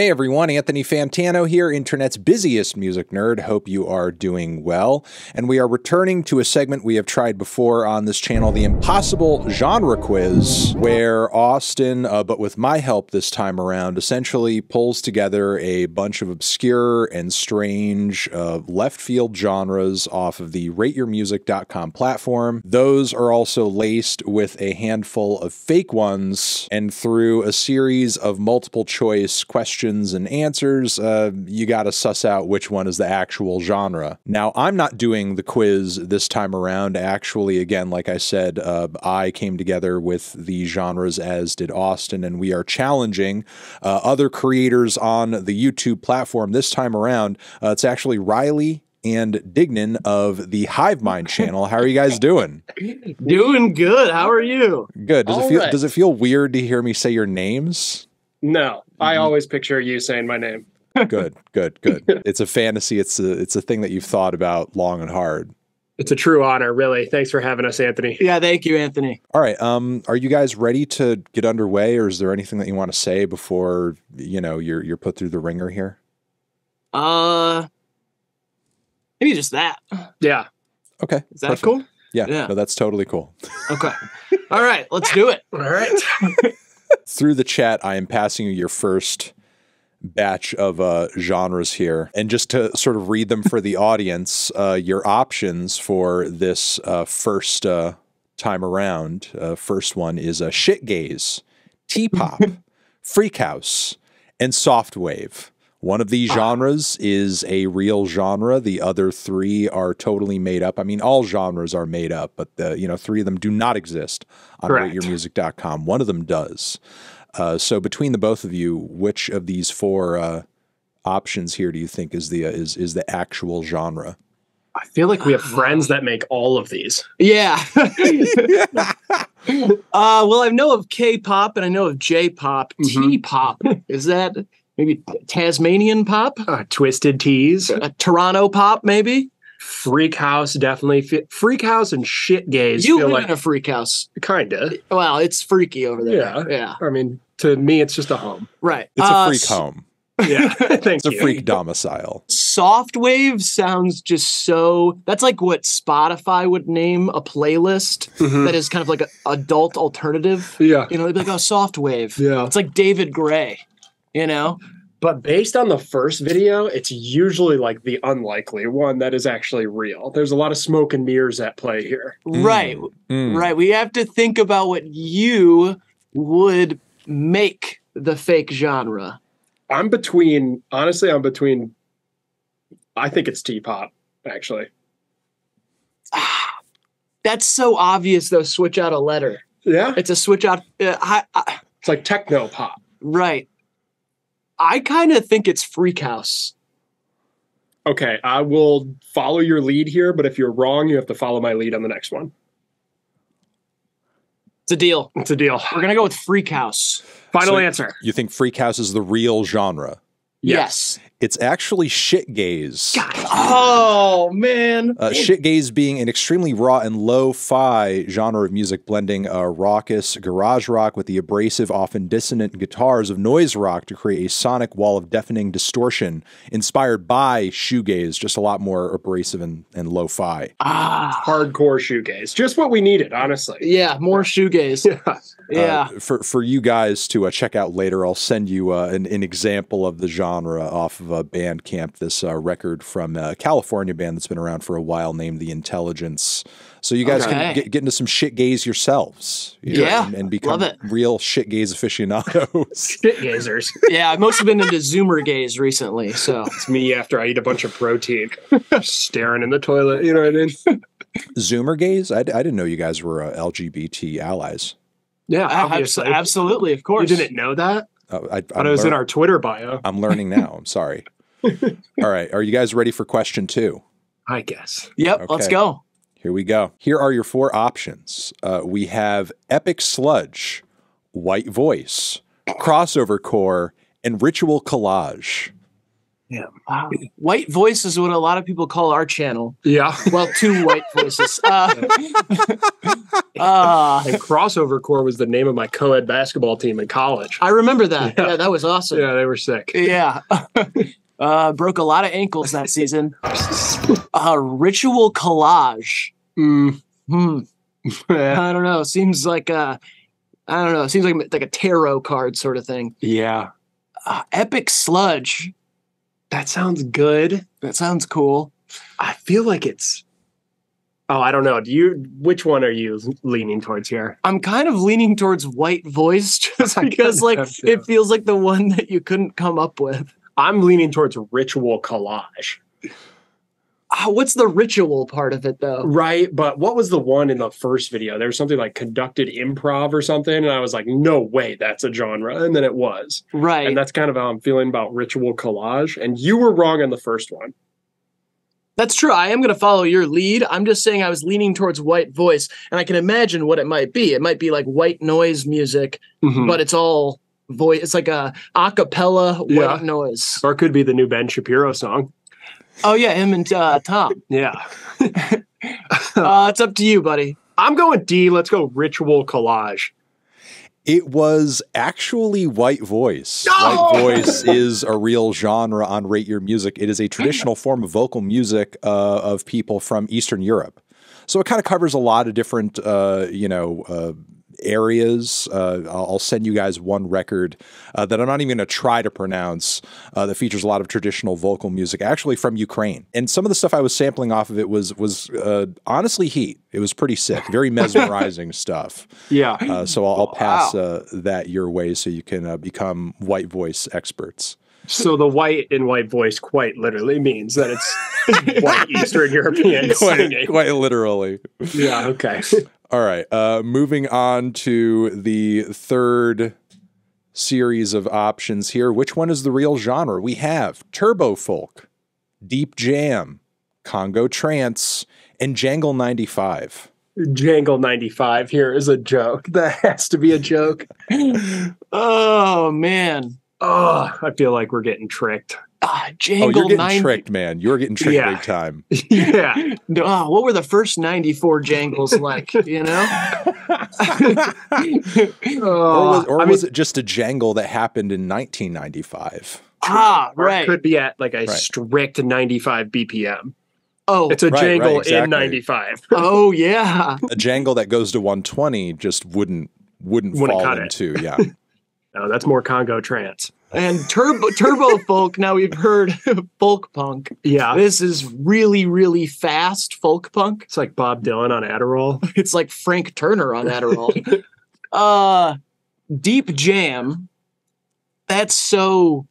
Hey everyone, Anthony Fantano here, internet's busiest music nerd. Hope you are doing well. And we are returning to a segment we have tried before on this channel, the Impossible Genre Quiz, where Austen, uh, but with my help this time around, essentially pulls together a bunch of obscure and strange uh, left field genres off of the rateyourmusic.com platform. Those are also laced with a handful of fake ones, and through a series of multiple choice questions questions and answers, uh, you got to suss out which one is the actual genre. Now, I'm not doing the quiz this time around. Actually, again, like I said, uh, I came together with the genres as did Austen, and we are challenging uh, other creators on the YouTube platform this time around. Uh, it's actually Riley and Dignan of the Hivemind channel. How are you guys doing? Doing good. How are you? Good. Does All it feel right. does it feel weird to hear me say your names? No, I mm-hmm. always picture you saying my name. good, good, good. It's a fantasy. It's a it's a thing that you've thought about long and hard. It's a true honor, really. Thanks for having us, Anthony. Yeah, thank you, Anthony. All right. Um, are you guys ready to get underway, or is there anything that you want to say before you know you're you're put through the ringer here? Uh, maybe just that. Yeah. Okay. Is that perfect. cool? Yeah. Yeah. No, that's totally cool. Okay. All right. Let's do it. All right. Through the chat, I am passing you your first batch of uh, genres here. And just to sort of read them for the audience, uh, your options for this uh, first uh, time around uh, first one is a shit gaze, T pop, freak house, and soft wave. One of these genres is a real genre. The other three are totally made up. I mean, all genres are made up, but the you know three of them do not exist on rateyourmusic.com. One of them does. Uh, so between the both of you, which of these four uh, options here do you think is the uh, is is the actual genre? I feel like we have friends that make all of these. Yeah. uh, well, I know of K-pop and I know of J-pop. Mm-hmm. T-pop is that maybe Tasmanian pop, uh, Twisted Teas, uh, Toronto pop, maybe. Freak House definitely. Freak House and shit gaze. You live like, in a freak house, kinda. Well, it's freaky over there. Yeah, yeah. I mean, to me, it's just a home. Right. It's uh, a freak home. Yeah, thank it's you. a freak domicile. Soft wave sounds just so. That's like what Spotify would name a playlist mm-hmm. that is kind of like an adult alternative. Yeah, you know, they'd be like, "Oh, soft wave." Yeah, it's like David Gray you know? But based on the first video, it's usually like the unlikely one that is actually real. There's a lot of smoke and mirrors at play here. Right. Mm. Right. We have to think about what you would make the fake genre. I'm between, honestly, I'm between, I think it's T pop, actually. That's so obvious, though. Switch out a letter. Yeah. It's a switch out. Uh, I, I, it's like techno pop. Right. I kind of think it's Freak House. Okay, I will follow your lead here, but if you're wrong, you have to follow my lead on the next one. It's a deal. It's a deal. We're gonna go with Freak House. Final so answer. You think Freak House is the real genre? Yes. It's actually shit gaze. Oh man. Uh, shit gaze being an extremely raw and lo-fi genre of music, blending uh, raucous garage rock with the abrasive, often dissonant guitars of noise rock to create a sonic wall of deafening distortion, inspired by shoegaze, just a lot more abrasive and, and lo-fi. Ah, hardcore shoegaze, just what we needed, honestly. Yeah, more shoegaze. yeah. Yeah. Uh, for for you guys to uh, check out later, I'll send you uh, an, an example of the genre off of of uh, Bandcamp, this uh, record from a California band that's been around for a while named The Intelligence. So you guys okay. can get, get, into some shit gaze yourselves. You yeah. Know, and, and, become real shit gaze aficionados. shit gazers. yeah, I've mostly been into Zoomer gaze recently. So it's me after I eat a bunch of protein, staring in the toilet. You know what I mean? Zoomer gaze? I, I didn't know you guys were uh, LGBT allies. Yeah, obviously. absolutely. Of course. You didn't know that? Uh, I, but it was in our Twitter bio. I'm learning now. I'm sorry. All right. Are you guys ready for question two? I guess. Yep. Okay. Let's go. Here we go. Here are your four options. Uh, we have Epic Sludge, White Voice, Crossover Core, and Ritual Collage. Wow. White voice is what a lot of people call our channel. Yeah. Well, two white voices. Uh, uh, And crossover core was the name of my co-ed basketball team in college. I remember that. Yeah. Yeah, that was awesome. Yeah, they were sick. Yeah. uh, broke a lot of ankles that season. Uh, ritual collage. Mm. Hmm. I don't know. Seems like a, I don't know. Seems like like a tarot card sort of thing. yeah. Uh, epic sludge. That sounds good. That sounds cool. I feel like it's Oh, I don't know. Do you which one are you leaning towards here? I'm kind of leaning towards white voice just because, like, it feels like the one that you couldn't come up with. I'm leaning towards ritual collage. Ah, what's the ritual part of it, though? Right, but what was the one in the first video? There was something like conducted improv or something, and I was like, no way, that's a genre. And then it was. Right. And that's kind of how I'm feeling about ritual collage. And you were wrong on the first one. That's true. I am going to follow your lead. I'm just saying I was leaning towards white voice, and I can imagine what it might be. It might be like white noise music, But but it's all voice. It's like a a cappella white Yeah. noise. or it could be the new Ben Shapiro song. Oh yeah, him and uh, Tom. Yeah. Uh, it's up to you, buddy. I'm going D. Let's go ritual collage. It was actually white voice. No! White voice is a real genre on Rate Your Music. It is a traditional form of vocal music uh, of people from Eastern Europe. So it kind of covers a lot of different, uh, you know, uh, areas. Uh, I'll send you guys one record uh, that I'm not even going to try to pronounce uh, that features a lot of traditional vocal music, actually from Ukraine. And some of the stuff I was sampling off of it was was uh, honestly heat. It was pretty sick, very mesmerizing stuff. Yeah. Uh, so I'll, I'll pass Wow. uh, that your way so you can uh, become white voice experts. So the white in white voice quite literally means that it's white Eastern European quite, quite literally. Yeah. Okay. All right. Uh, moving on to the third series of options here. Which one is the real genre? We have turbo folk, deep jam, Congo trance, and Jangle 95. Jangle 95 here is a joke. That has to be a joke. Oh man, Oh, I feel like we're getting tricked. Ah, Oh, you're getting 90 tricked, man. You're getting tricked Yeah. big time. yeah. Oh, what were the first 94 jangles like? You know? Or was, or I was mean, it just a jangle that happened in 1995? ah, or it right. could be at like a Right. strict 95 BPM. Oh, It's a Right, jangle right, exactly. in 95. oh yeah. a jangle that goes to 120 just wouldn't wouldn't, Wouldn't fall cut it. into yeah No, that's more Congo trance. And turbo turbo folk. Now we've heard folk punk. Yeah. This is really really fast folk punk. It's like Bob Dylan on Adderall. It's like Frank Turner on Adderall. uh, deep jam. That's so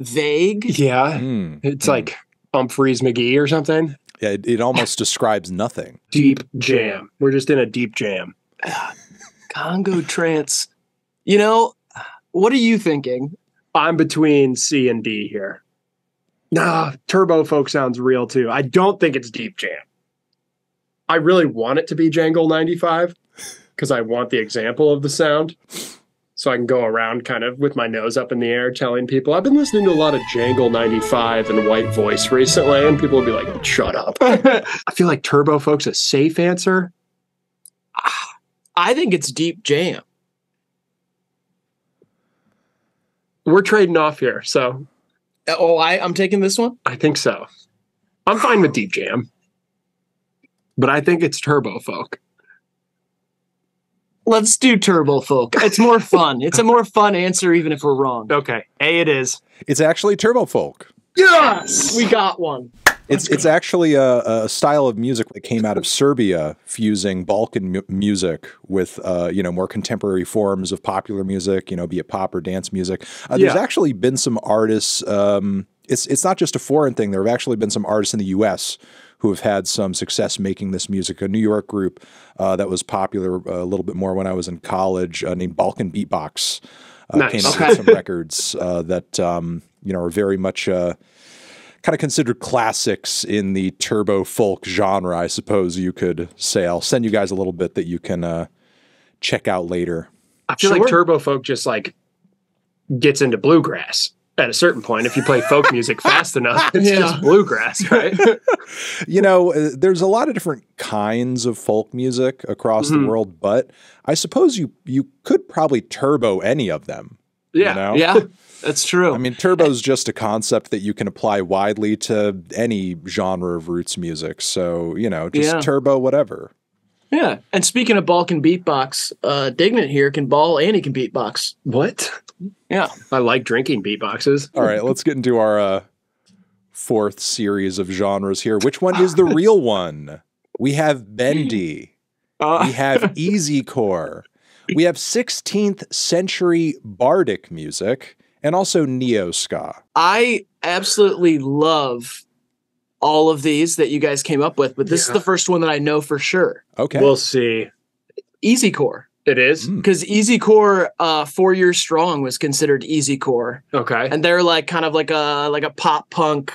vague. Yeah. Hmm. It's like Umphrey's McGee or something. yeah it, it almost describes nothing Deep jam. We're just in a deep jam. Congo trance. You know, what are you thinking? I'm between C and D here. Nah, Turbo Folk sounds real too. I don't think it's Deep Jam. I really want it to be Jangle 95 because I want the example of the sound. So I can go around kind of with my nose up in the air telling people, I've been listening to a lot of Jangle 95 and White Voice recently. And people will be like, shut up. I feel like Turbo Folk's a safe answer. Ah, I think it's deep jam. We're trading off here. So uh, Oh, I, I'm taking this one. I think so. I'm fine with Deep Jam, but I think it's Turbo Folk. Let's do turbo folk. It's more fun. It's a more fun answer, even if we're wrong. Okay, A it is. it's actually turbo folk Yes, we got one. It's it's actually a, a style of music that came out of Serbia fusing Balkan mu- music with uh, you know more contemporary forms of popular music you know be it pop or dance music uh, there's Yeah. actually been some artists um, it's it's not just a foreign thing there have actually been some artists in the US who have had some success making this music. A New York group uh, that was popular uh, a little bit more when I was in college, uh, named Balkan Beatbox, uh, Nice. came out Okay. with some records uh, that um, you know are very much uh, kind of considered classics in the turbo folk genre. I suppose you could say. I'll send you guys a little bit that you can uh, check out later. I feel Sure. like Turbo Folk just like gets into bluegrass. At a certain point, if you play folk music fast enough, it's Yeah. just bluegrass, right? You know, uh, there's a lot of different kinds of folk music across Mhm. the world, but I suppose you you could probably turbo any of them. yeah. You know? Yeah, that's true. I mean, turbo's just a concept that you can apply widely to any genre of roots music. So, you know, just Yeah. turbo whatever. yeah. And speaking of Balkan Beatbox, uh, Dignan here can ball and he can beatbox. What? Yeah. I like drinking beatboxes. All right, let's get into our uh, fourth series of genres here. Which one is the real one? We have bendy. Uh, We have easy core. We have 16th century bardic music and also neo ska. I absolutely love all of these that you guys came up with, but this is the first one that I know for sure. Okay. We'll see. Easy core. It is? Mm. Because Easy Core, uh, four years strong was considered Easy Core. Okay. And they're like kind of like a like a pop punk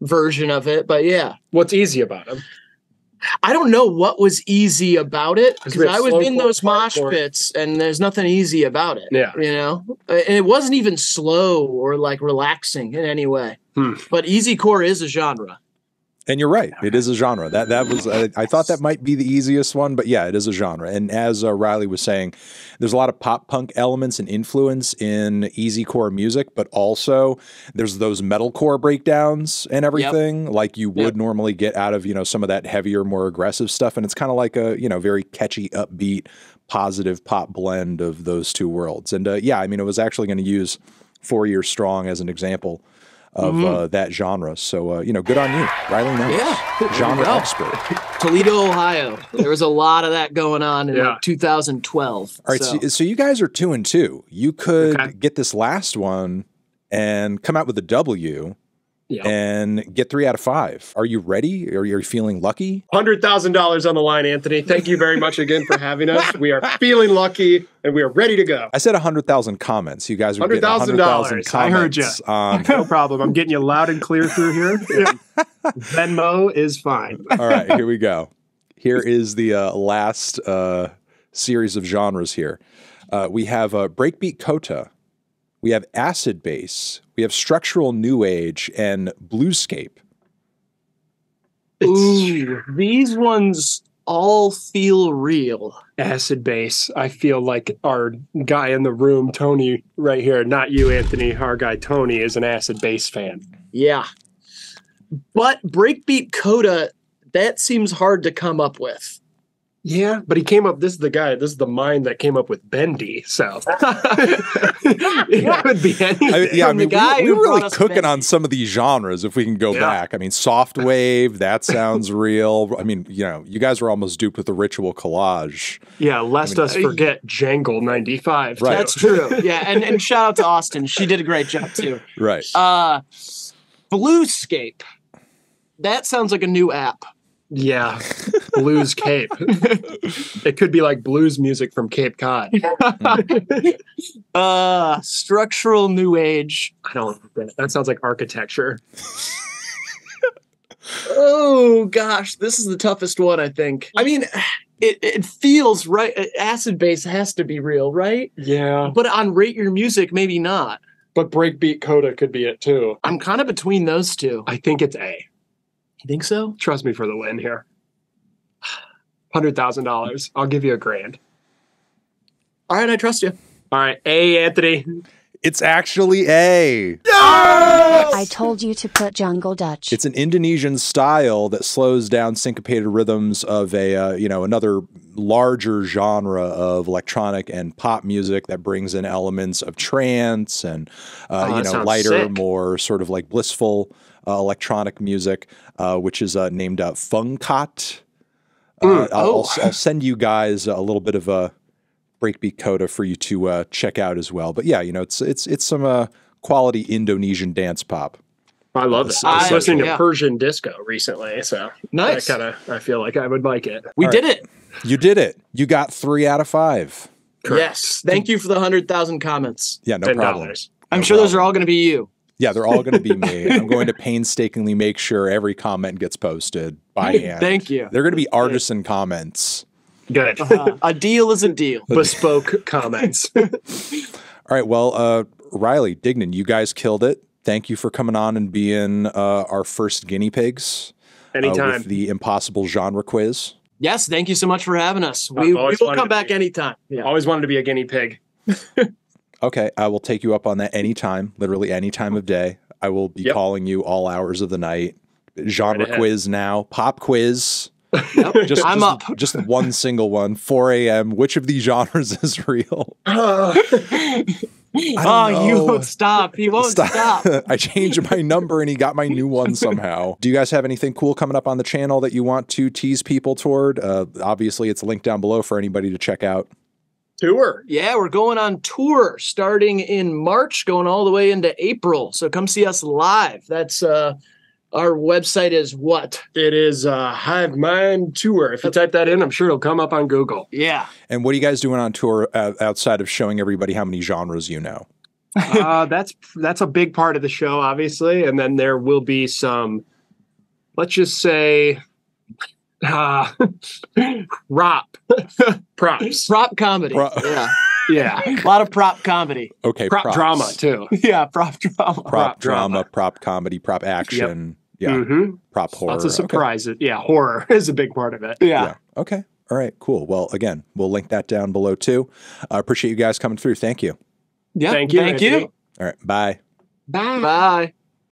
version of it. But yeah. What's easy about them? I don't know what was easy about it because I was in those mosh pits and there's nothing easy about it. Yeah. You know? And it wasn't even slow or like relaxing in any way. Hmm. But easy core is a genre. And you're right; it is a genre. That that was I, I thought that might be the easiest one, but yeah, it is a genre. And as uh, Riley was saying, there's a lot of pop punk elements and influence in easy core music, but also there's those metalcore breakdowns and everything, like you would Yep. normally get out of you know some of that heavier, more aggressive stuff. And it's kind of like a you know very catchy, upbeat, positive pop blend of those two worlds. And uh, yeah, I mean, it was actually going to use Four Years Strong as an example of uh, that genre. So uh, you know, good on you, Riley. Knows. Yeah. There you genre expert. Toledo, Ohio. There was a lot of that going on in Yeah. like 2012. All right, So- so. So, you guys are two and two. You could Okay. get this last one and come out with a W Yeah. and get three out of five. Are you ready? Are you feeling lucky? Hundred thousand dollars on the line, Anthony. Thank you very much again for having us. We are feeling lucky and we are ready to go. I said hundred thousand comments. You guys are getting hundred thousand $100,000. I heard comments. on- No problem. I'm getting you loud and clear through here. Venmo is fine. all right, here we go. Here is the uh, last uh, series of genres. Here uh, we have uh, breakbeat kota. We have acid bass. We have structural new age and bluescape. Ooh, these ones all feel real. Acid base. I feel like our guy in the room, Tony, right here, not you, Anthony. Our guy Tony is an acid base fan. Yeah. But breakbeat kota, that seems hard to come up with. Yeah, but he came up. This is the guy. This is the mind that came up with Bendy. So it could be anything. I, yeah, I From the mean, guy we, we're really brought us cooking Bendy. on some of these genres if we can go Yeah. back. I mean, soft wave, that sounds real. I mean, you know, you guys were almost duped with the ritual collage. yeah, lest us forget Jangle '95. Right. That's true. Yeah, and, and shout out to Austen. She did a great job too. Right. Uh Bluescape. That sounds like a new app. Yeah, blues Cape. it could be like blues music from Cape Cod. Uh structural new age. I don't. That sounds like architecture. Oh gosh, this is the toughest one, I think. I mean, it, it feels right. Acid base has to be real, right? Yeah, But on Rate Your Music, maybe not. but breakbeat kota could be it too. I'm kind of between those two. I think it's A. You think so? Trust me for the win here. Hundred thousand dollars. I'll give you a grand. All right, I trust you. All right, A. Anthony. It's actually A. I told you to put Jungle Dutch. It's an Indonesian style that slows down syncopated rhythms of a uh, you know another larger genre of electronic and pop music that brings in elements of trance and uh, Oh, you know lighter, sick. more sort of like blissful uh, electronic music, uh, which is uh, named uh, Funkot. Uh, Mm, I'll, oh. I'll, I'll send you guys a little bit of a breakbeat kota for you to uh, check out as well. But yeah, you know it's it's it's some uh, quality Indonesian dance pop. I love it. I was listening to yeah. Persian disco recently, so Nice. I kind of I feel like I would like it. We All did it. You did it. You got three out of five. Yes. Thank you for the 100,000 comments. Yeah, no Ten problem. I'm No sure those are all going to be you. Yeah, they're all going to be me. I'm going to painstakingly make sure every comment gets posted by hand. Thank you. They're going to be artisan comments. Good. Uh, a deal is a deal. Bespoke comments. All right. Well, uh, Riley, Dignan, you guys killed it. Thank you for coming on and being uh, our first guinea pigs uh, Anytime. with the impossible genre quiz. Yes, thank you so much for having us. We, we will come back be- anytime. Yeah. Always wanted to be a guinea pig. Okay, I will take you up on that anytime, literally any time of day. I will be Yep. calling you all hours of the night. Genre Right quiz now, pop quiz. Yep. Just, I'm just, up. Just one single one. 4 a.m. Which of these genres is real? oh, you won't stop. He won't stop. I changed my number and he got my new one somehow. Do you guys have anything cool coming up on the channel that you want to tease people toward? Uh, obviously, it's linked down below for anybody to check out. Tour. Yeah, we're going on tour starting in March, going all the way into April. So come see us live. That's uh our website is what? It is a Hivemind Tour. If you type that in, I'm sure it'll come up on Google. Yeah. And what are you guys doing on tour uh, outside of showing everybody how many genres you know? uh, that's that's a big part of the show, obviously, and then there will be some. Let's just say, uh, prop props. Prop comedy. Pro- yeah. Yeah, A lot of prop comedy. Okay, prop props. drama too. Yeah, prop drama. prop, prop drama, drama. prop comedy, prop action. Yeah, hmm prop horror. Lots of Okay. surprises. Yeah, horror is a big part of it. Yeah. Yeah. Okay. All right. Cool. Well, again, we'll link that down below too. I appreciate you guys coming through. Thank you. Yeah. Thank you, Thank you. All right. Bye. Bye. Bye.